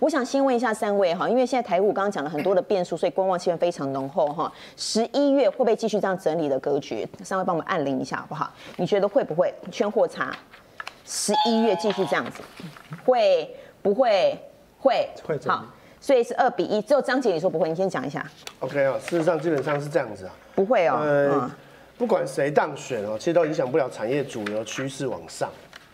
我想先问一下三位哈，因为现在台股刚刚讲了很多的变数，所以观望气氛非常浓厚哈。十一月会不会继续这样整理的格局？三位帮我们按铃一下好不好？你觉得会不会圈货差？十一月继续这样子，会不会？会会好，所以是二比一。只有张姐你说不会，你先讲一下。OK 啊，事实上基本上是这样子啊，不会哦。嗯，不管谁当选哦，其实都影响不了产业主流趋势往上。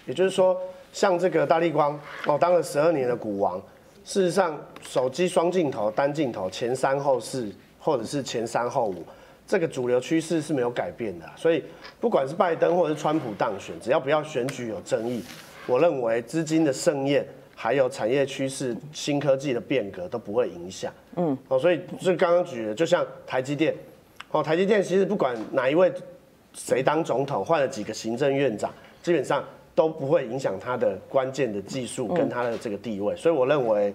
也就是说，像这个大立光哦，当了十二年的股王。事实上，手机双镜头、单镜头前三后四，或者是前三后五，这个主流趋势是没有改变的。所以，不管是拜登或者是川普当选，只要不要选举有争议，我认为资金的盛宴，还有产业趋势、新科技的变革都不会影响。嗯，哦，所以就刚刚举的，就像台积电，哦，台积电其实不管哪一位谁当总统，换了几个行政院长，基本上。都不会影响它的关键的技术跟它的这个地位，所以我认为，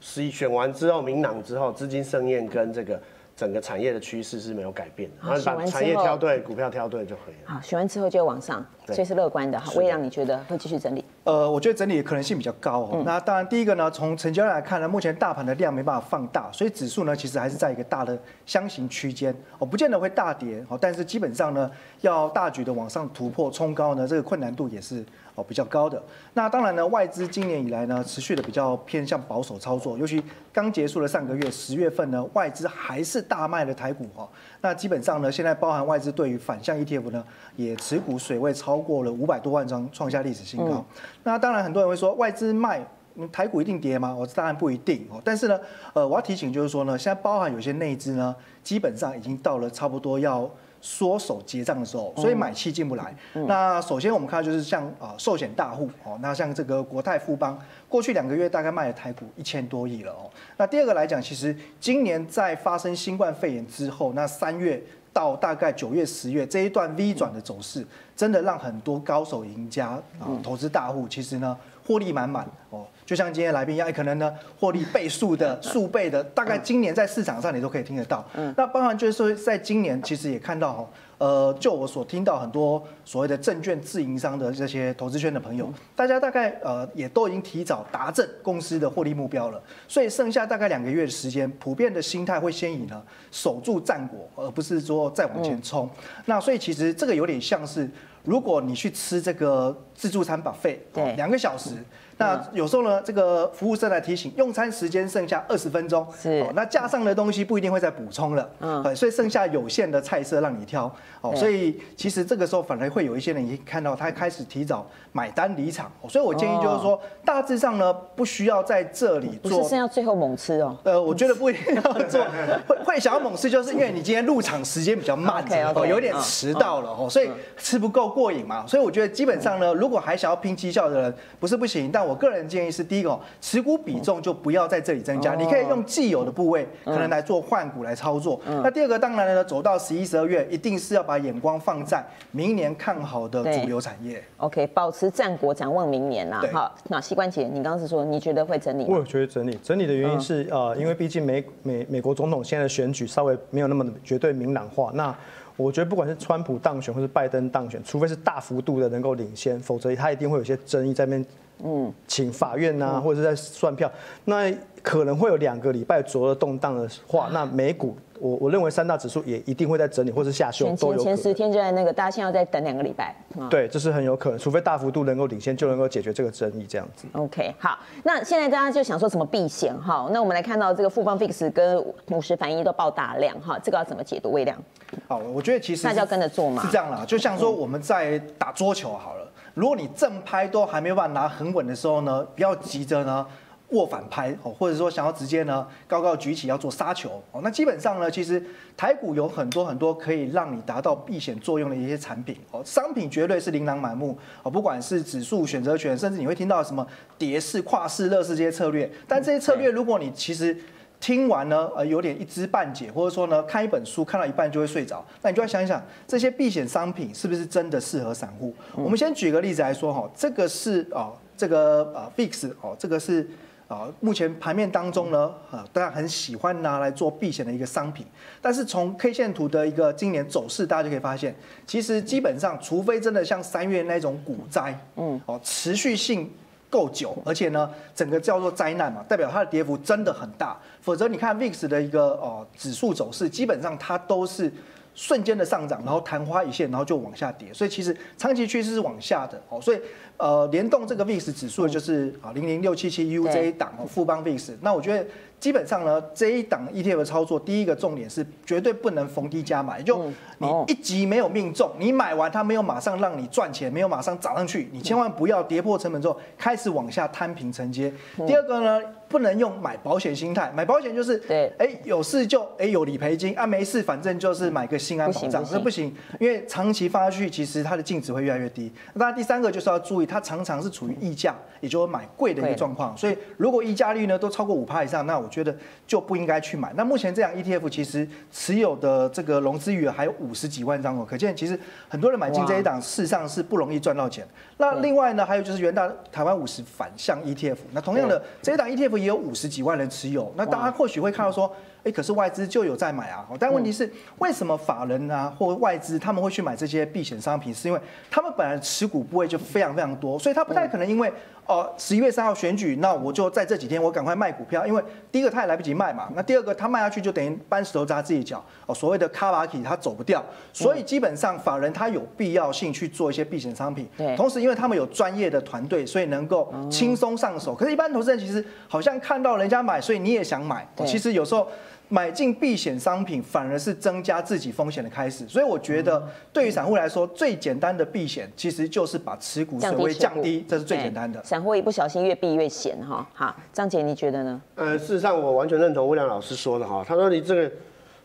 十一选完之后，明朗之后，资金盛宴跟这个。整个产业的趋势是没有改变的，然后把产业挑对，股票挑对就可以了。好，选完之后就往上，所以是乐观的。哈。我也让，你觉得会继续整理？呃，我觉得整理的可能性比较高哦。那当然，第一个呢，从成交量来看呢，目前大盘的量没办法放大，所以指数呢其实还是在一个大的箱型区间，哦，不见得会大跌。哦，但是基本上呢，要大举的往上突破冲高呢，这个困难度也是哦比较高的。那当然呢，外资今年以来呢，持续的比较偏向保守操作，尤其刚结束了上个月十月份呢，外资还是。大卖的台股哦，那基本上呢，现在包含外资对于反向 ETF 呢，也持股水位超过了五百多万张，创下历史新高。那当然很多人会说，外资卖台股一定跌吗？我当然不一定哦。但是呢，呃，我要提醒就是说呢，现在包含有些内资呢，基本上已经到了差不多要。缩手结账的时候，所以买气进不来。那首先我们看到就是像啊寿险大户哦，那像这个国泰富邦，过去两个月大概卖了台股一千多亿了哦。那第二个来讲，其实今年在发生新冠肺炎之后，那三月到大概九月、十月这一段 V 转的走势，真的让很多高手赢家啊，投资大户其实呢获利满满哦。就像今天来宾一样，可能呢获利倍数的 数倍的，大概今年在市场上你都可以听得到。嗯，那包含就是说，在今年其实也看到哈，呃，就我所听到很多所谓的证券自营商的这些投资圈的朋友，大家大概呃也都已经提早达阵公司的获利目标了，所以剩下大概两个月的时间，普遍的心态会先以呢守住战果，而不是说再往前冲。那所以其实这个有点像是，如果你去吃这个自助餐把费，对，两个小时。那有时候呢，这个服务生来提醒，用餐时间剩下二十分钟，是，那架上的东西不一定会再补充了，嗯，所以剩下有限的菜色让你挑，哦，所以其实这个时候反而会有一些人已经看到他开始提早买单离场，所以我建议就是说，大致上呢不需要在这里做，不是剩下最后猛吃哦，呃，我觉得不一定要做，会会想要猛吃，就是因为你今天入场时间比较慢，哦，有点迟到了哦，所以吃不够过瘾嘛，所以我觉得基本上呢，如果还想要拼绩效的人，不是不行，但我。我个人建议是，第一个，持股比重就不要在这里增加，你可以用既有的部位可能来做换股来操作。那第二个，当然呢，走到十一、十二月，一定是要把眼光放在明年看好的主流产业。OK，保持战果，展望明年啦。好，那膝关节，你刚刚是说你觉得会整理？我觉得整理，整理的原因是呃，因为毕竟美美美国总统现在的选举稍微没有那么绝对明朗化。那我觉得不管是川普当选或是拜登当选，除非是大幅度的能够领先，否则他一定会有些争议在那边。嗯，请法院呐，或者是在算票，那可能会有两个礼拜左右动荡的话，那美股，我我认为三大指数也一定会在整理或是下修，前前十天就在那个，大家现在要再等两个礼拜。对，这是很有可能，除非大幅度能够领先，就能够解决这个争议这样子。OK，好，那现在大家就想说怎么避险哈？那我们来看到这个富邦 fix 跟五十反应都爆大量哈，这个要怎么解读？微量？好，我觉得其实那就要跟着做嘛，是这样啦，就像说我们在打桌球好了。如果你正拍都还没有办法拿很稳的时候呢，不要急着呢握反拍哦，或者说想要直接呢高高举起要做杀球。哦，那基本上呢，其实台股有很多很多可以让你达到避险作用的一些产品。哦，商品绝对是琳琅满目。哦，不管是指数选择权，甚至你会听到什么蝶式、跨式、乐式这些策略，但这些策略如果你其实。听完呢，呃，有点一知半解，或者说呢，看一本书看到一半就会睡着，那你就要想一想，这些避险商品是不是真的适合散户？我们先举个例子来说哈，这个是哦，这个呃，fix 哦，这个是啊，目前盘面当中呢，啊，大家很喜欢拿来做避险的一个商品，但是从 K 线图的一个今年走势，大家就可以发现，其实基本上，除非真的像三月那种股灾，嗯，哦，持续性。够久，而且呢，整个叫做灾难嘛，代表它的跌幅真的很大。否则你看 VIX 的一个呃指数走势，基本上它都是瞬间的上涨，然后昙花一现，然后就往下跌。所以其实长期趋势是往下的哦。所以呃，联动这个 VIX 指数就是啊零零六七七 U 这一档哦，富邦 VIX。那我觉得。基本上呢，这一档 ETF 的操作，第一个重点是绝对不能逢低加买，就你一级没有命中，你买完它没有马上让你赚钱，没有马上涨上去，你千万不要跌破成本之后开始往下摊平承接。第二个呢，不能用买保险心态，买保险就是对，哎有事就哎有理赔金啊，没事反正就是买个心安保障，那不行，因为长期放下去，其实它的净值会越来越低。那第三个就是要注意，它常常是处于溢价，也就是买贵的一个状况，所以如果溢价率呢都超过五趴以上，那我。觉得就不应该去买。那目前这样 ETF 其实持有的这个融资余额还有五十几万张哦，可见其实很多人买进这一档，事实上是不容易赚到钱。那另外呢，还有就是元大台湾五十反向 ETF，那同样的这一档 ETF 也有五十几万人持有。那大家或许会看到说。哎，可是外资就有在买啊，但问题是为什么法人啊或外资他们会去买这些避险商品？是因为他们本来持股部位就非常非常多，所以他不太可能因为哦十一月三号选举，那我就在这几天我赶快卖股票，因为第一个他也来不及卖嘛，那第二个他卖下去就等于搬石头砸自己脚哦，所谓的卡巴 k 他走不掉，所以基本上法人他有必要性去做一些避险商品，对，同时因为他们有专业的团队，所以能够轻松上手。可是，一般投资人其实好像看到人家买，所以你也想买，其实有时候。买进避险商品反而是增加自己风险的开始，所以我觉得对于散户来说，最简单的避险其实就是把持股水位降低，这是最简单的。散户一不小心越避越险哈。好，张姐你觉得呢？呃，事实上我完全认同魏良老师说的哈，他说你这个。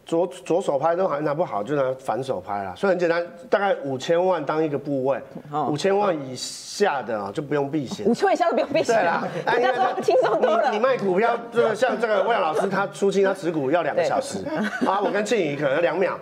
左左手拍都还拿不好，就拿反手拍了。所以很简单，大概五千万当一个部位，五千万以下的啊就不用避险。五千万以下都不用避险。对啦，人家说轻松多了。你卖股票，就像这个魏老师，他出清他持股要两个小时，啊，我跟庆宇可能两秒。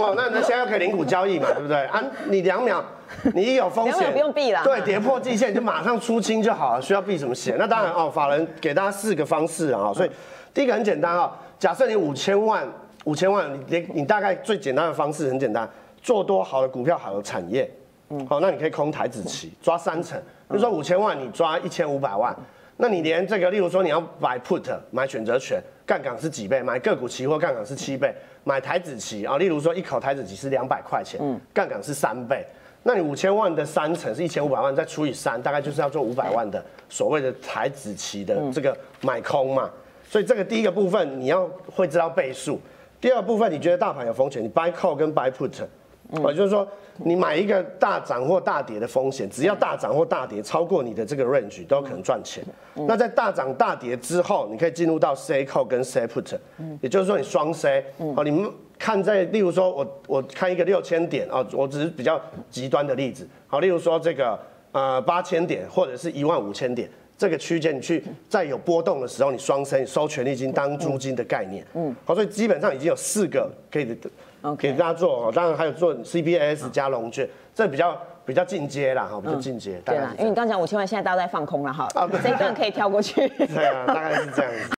哇，那那现在可以零股交易嘛，对不对？啊，你两秒，你一有风险不用避了。对，跌破季线就马上出清就好了，需要避什么险？那当然哦，法人给大家四个方式啊，所以第一个很简单啊，假设你五千万。五千万，你你你大概最简单的方式很简单，做多好的股票，好的产业，嗯，好，那你可以空台子期抓三成，比如说五千万你抓一千五百万，那你连这个，例如说你要买 put 买选择权，杠杆是几倍？买个股期货杠杆是七倍，买台子期啊，例如说一口台子期是两百块钱，嗯，杠杆是三倍，那你五千万的三成是一千五百万，再除以三，大概就是要做五百万的所谓的台子期的这个买空嘛，所以这个第一个部分你要会知道倍数。第二部分，你觉得大盘有风险，你 buy call 跟 buy put，也就是说，你买一个大涨或大跌的风险，只要大涨或大跌超过你的这个 range，都可能赚钱。那在大涨大跌之后，你可以进入到 say call 跟 say put，也就是说你双 say。好，你们看在，例如说我我看一个六千点啊，我只是比较极端的例子。好，例如说这个呃八千点或者是一万五千点。这个区间你去在有波动的时候，你双升收权利金当租金的概念，嗯，好，所以基本上已经有四个可以给大家做，当然还有做 CBS 加龙券，这比较比较进阶啦，哈，比较进阶。对啦，因为你刚讲五千万，现在大家都在放空了哈，这一段可以跳过去。对啊，大概是这样子。